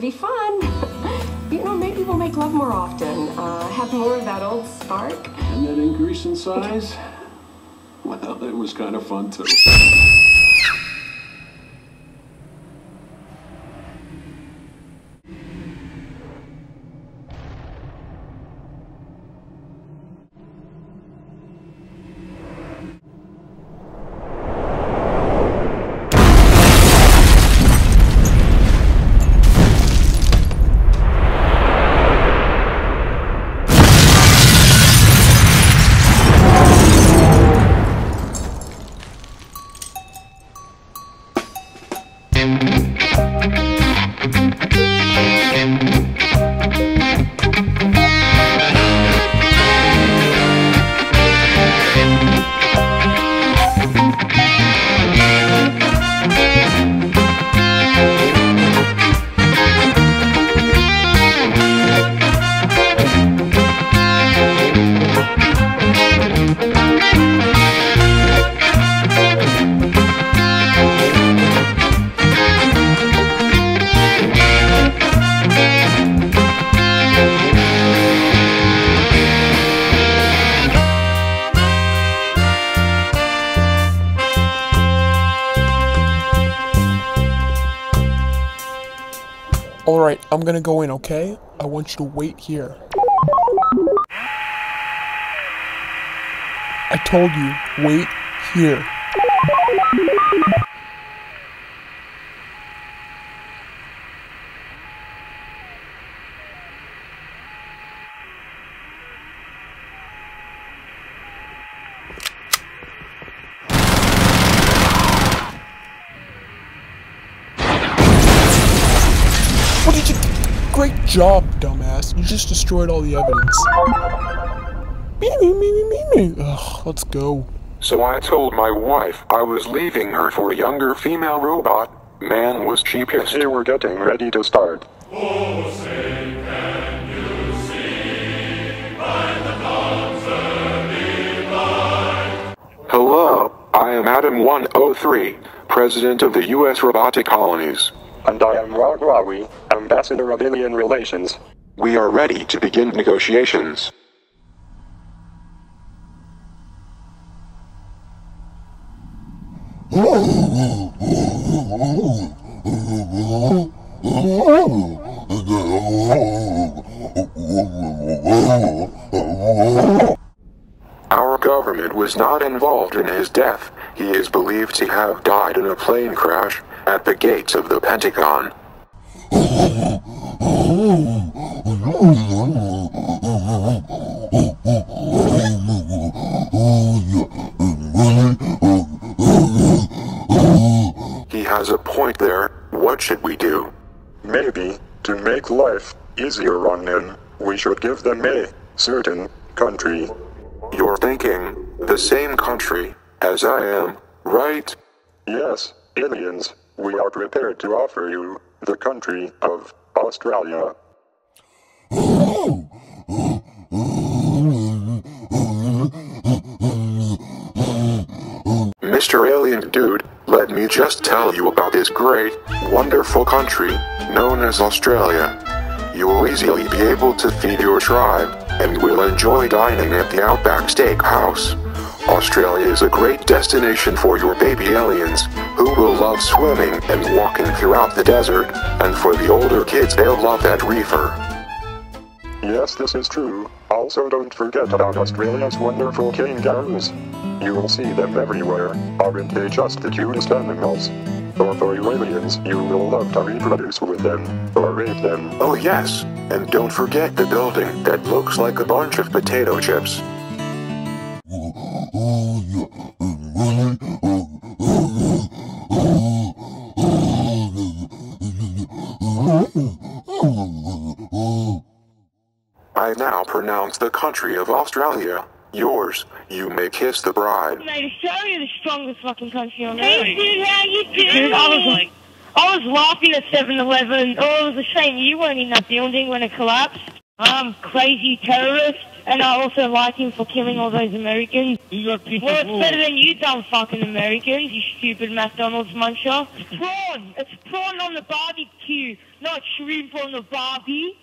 be fun. you know, maybe we'll make love more often. Uh, have more of that old spark. And that increase in size? Well, it was kind of fun too. Alright, I'm gonna go in, okay? I want you to wait here. I told you, wait here. What did you... Great job, dumbass. You just destroyed all the evidence. Me, me, me, me, me, me. Ugh, let's go. So I told my wife I was leaving her for a younger female robot. Man was she pissed. Here we're getting ready to start. Hello, I am Adam 103, President of the U.S. Robotic Colonies. And I am Rag Rawi, Ambassador of Alien Relations. We are ready to begin negotiations. Our government was not involved in his death. He is believed to have died in a plane crash at the gates of the Pentagon. He has a point there. What should we do? Maybe, to make life easier on them, we should give them a certain country. You're thinking the same country as I am, right? Yes, aliens, we are prepared to offer you the country of Australia. Mr. Alien Dude, let me just tell you about this great, wonderful country known as Australia. You will easily be able to feed your tribe and will enjoy dining at the Outback Steakhouse. Australia is a great destination for your baby aliens, who will love swimming and walking throughout the desert, and for the older kids they'll love that reefer. Yes, this is true. Also, don't forget about Australia's wonderful kangaroos. You will see them everywhere. Aren't they just the cutest animals? Or for you aliens, you will love to reproduce with them, or rape them. Oh yes, and don't forget the building that looks like a bunch of potato chips. Mm, mm, mm, I now pronounce the country of Australia yours. You may kiss the bride. Mate, Australia's the strongest fucking country on earth. Hey, dude, how you doing? Dude, I was like, I was laughing at 7-Eleven. Oh, it was a shame you weren't in that building when it collapsed. Um, crazy terrorist, and I also like him for killing all those Americans. You're a piece Well, of it's better than you dumb fucking Americans, you stupid McDonald's muncher. It's prawn! It's prawn on the barbecue, not shrimp on the barbie.